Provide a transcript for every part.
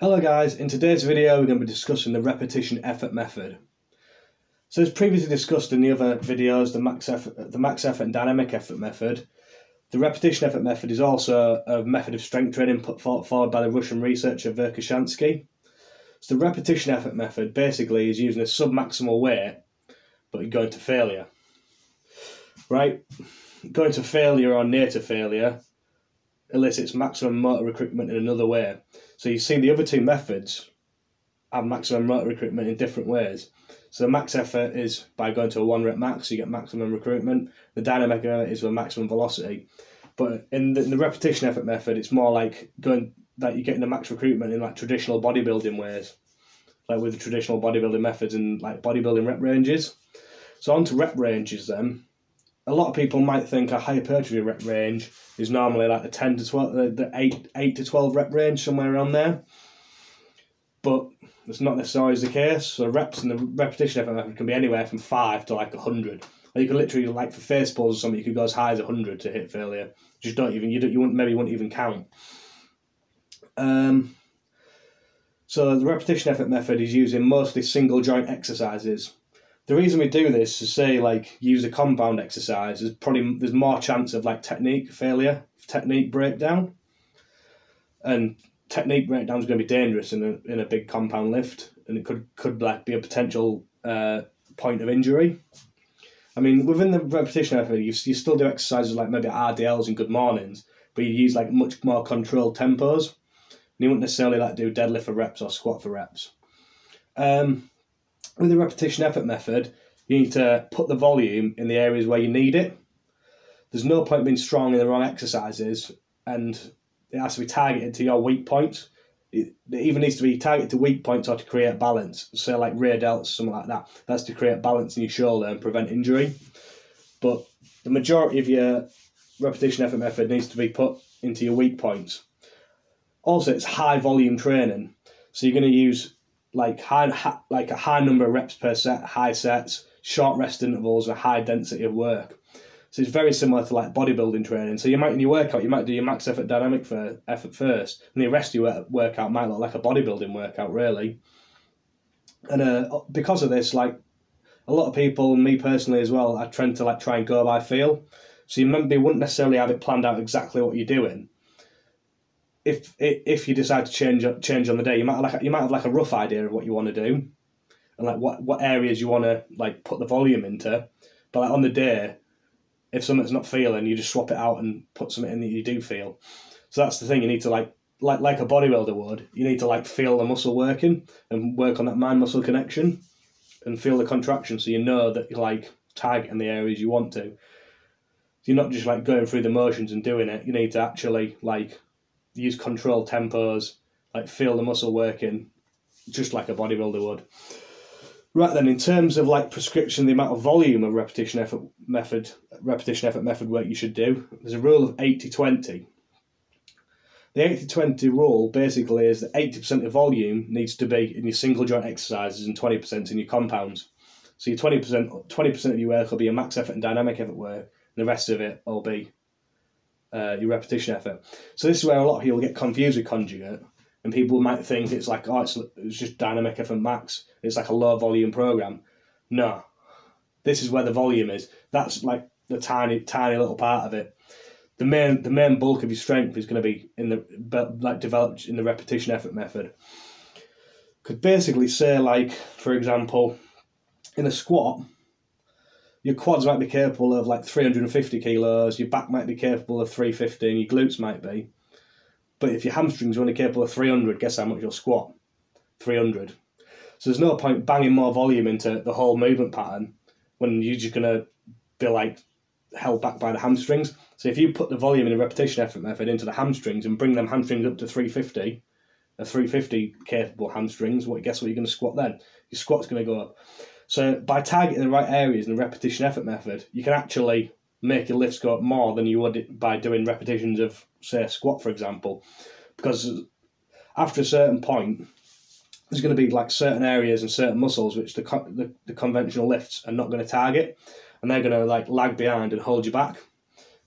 Hello guys, in today's video we're going to be discussing the repetition effort method. So as previously discussed in the other videos, the max effort, the max effort and dynamic effort method, the repetition effort method is also a method of strength training put forward by the Russian researcher Verkhoshansky. So the repetition effort method basically is using a sub-maximal weight but going to failure. Right? Going to failure or near to failure elicits maximum motor recruitment in another way. So you see the other two methods have maximum motor recruitment in different ways. So the max effort is by going to a one rep max, you get maximum recruitment. The dynamic effort is with maximum velocity. But in the, in the, repetition effort method, it's more like going that you're getting the max recruitment in like traditional bodybuilding ways, like with the traditional bodybuilding methods and like bodybuilding rep ranges. So on to rep ranges then a lot of people might think a hypertrophy rep range is normally like the 10 to 12 the, the 8 8 to 12 rep range somewhere around there. But that's not necessarily the case. So reps and the repetition effort can be anywhere from 5 to like 100 or you can literally like for face pulls or something you could go as high as 100 to hit failure. Just don't even you don't you wouldn't maybe you wouldn't even count. Um so the repetition effort method is using mostly single joint exercises the reason we do this is say like use a compound exercise is probably there's more chance of like technique failure, technique breakdown, and technique breakdown is going to be dangerous in a in a big compound lift, and it could could like be a potential uh, point of injury. I mean, within the repetition effort, you, you still do exercises like maybe RDLs and good mornings, but you use like much more controlled tempos. And you wouldn't necessarily like do deadlift for reps or squat for reps. Um, with the repetition effort method, you need to put the volume in the areas where you need it. There's no point being strong in the wrong exercises, and it has to be targeted to your weak points. It, even needs to be targeted to weak points or to create balance. So like rear delts, something like that. That's to create balance in your shoulder and prevent injury. But the majority of your repetition effort method needs to be put into your weak points. Also, it's high volume training. So you're going to use like high, like a high number of reps per set, high sets, short rest intervals, a high density of work. So it's very similar to like bodybuilding training. So you might in your workout, you might do your max effort dynamic for effort first, and the rest of your workout might look like a bodybuilding workout, really. And uh, because of this, like a lot of people, me personally as well, I tend to like try and go by feel. So you maybe wouldn't necessarily have it planned out exactly what you're doing, if if you decide to change change on the day, you might like you might have like a rough idea of what you want to do, and like what what areas you want to like put the volume into. But like on the day, if something's not feeling, you just swap it out and put something in that you do feel. So that's the thing. You need to like like like a bodybuilder would. You need to like feel the muscle working and work on that mind muscle connection, and feel the contraction, so you know that you're like targeting the areas you want to. You're not just like going through the motions and doing it. You need to actually like use controlled tempos, like feel the muscle working, just like a bodybuilder would. Right then, in terms of like prescription, the amount of volume of repetition effort method, repetition effort method work you should do, there's a rule of 80-20. The 80-20 rule basically is that 80% of volume needs to be in your single joint exercises and 20% in your compounds. So your 20%, 20% of your work will be your max effort and dynamic effort work, and the rest of it will be uh, your repetition effort. So this is where a lot of people get confused with conjugate, and people might think it's like oh it's, it's just dynamic effort max. It's like a low volume program. No, this is where the volume is. That's like the tiny tiny little part of it. The main the main bulk of your strength is going to be in the like developed in the repetition effort method. Could basically say like for example, in a squat your quads might be capable of like 350 kilos, your back might be capable of 350, and your glutes might be. But if your hamstrings are only capable of 300, guess how much you'll squat? 300. So there's no point banging more volume into the whole movement pattern when you're just going to be like held back by the hamstrings. So if you put the volume in a repetition effort method into the hamstrings and bring them hamstrings up to 350, a 350 capable hamstrings, what guess what you're going to squat then? Your squat's going to go up. So by targeting the right areas in the repetition effort method, you can actually make your lifts go up more than you would by doing repetitions of, say, a squat, for example. Because after a certain point, there's going to be like certain areas and certain muscles which the, the, the conventional lifts are not going to target, and they're going to like lag behind and hold you back.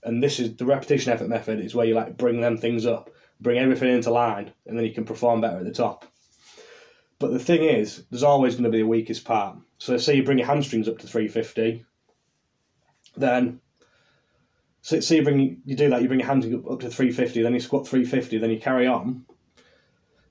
And this is the repetition effort method is where you like bring them things up bring everything into line, and then you can perform better at the top. But the thing is, there's always going to be a weakest part. So say you bring your hamstrings up to 350, then so say you bring you do that, you bring your hamstrings up to 350, then you squat 350, then you carry on,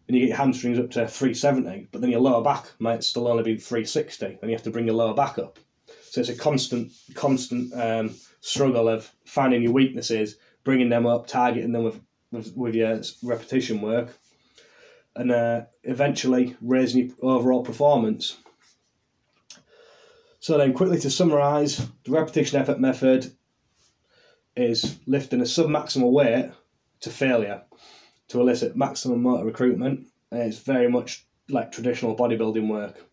and you get your hamstrings up to 370, but then your lower back might still only be 360, and you have to bring your lower back up. So it's a constant, constant um, struggle of finding your weaknesses, bringing them up, targeting them with, with, with your repetition work, and uh, eventually raising your overall performance. So then, quickly to summarise, the repetition effort method is lifting a sub-maximal weight to failure to elicit maximum motor recruitment. And it's very much like traditional bodybuilding work.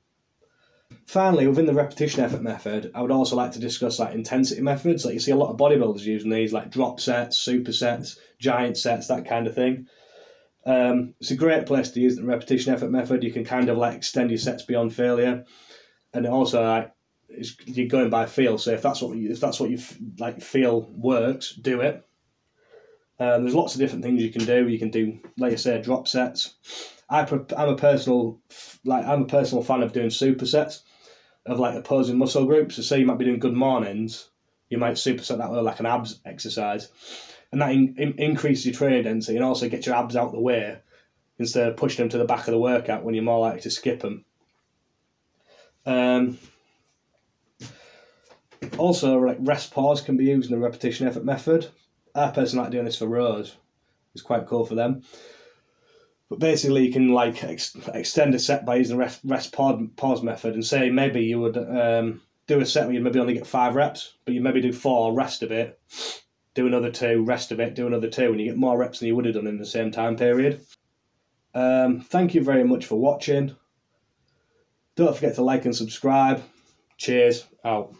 Finally, within the repetition effort method, I would also like to discuss like intensity methods. Like you see a lot of bodybuilders using these, like drop sets, supersets, giant sets, that kind of thing. Um, it's a great place to use the repetition effort method. You can kind of like extend your sets beyond failure, and also like you're going by feel. So if that's what you, if that's what you like feel works, do it. Um, there's lots of different things you can do. You can do, like I say, drop sets. I I'm a personal like I'm a personal fan of doing supersets of like opposing muscle groups. So say you might be doing good mornings, you might superset that with like an abs exercise, and that in, in, increases your training density and also gets your abs out the way instead of pushing them to the back of the workout when you're more likely to skip them. Um, also, like rest pause can be used in the repetition effort method. I personally like doing this for rows. It's quite cool for them. But basically, you can like ex- extend a set by using the rest, pause method and say maybe you would um, do a set where you maybe only get five reps, but you maybe do four, rest a bit, do another two, rest of it, do another two, and you get more reps than you would have done in the same time period. Um, thank you very much for watching. Don't forget to like and subscribe. Cheers, out.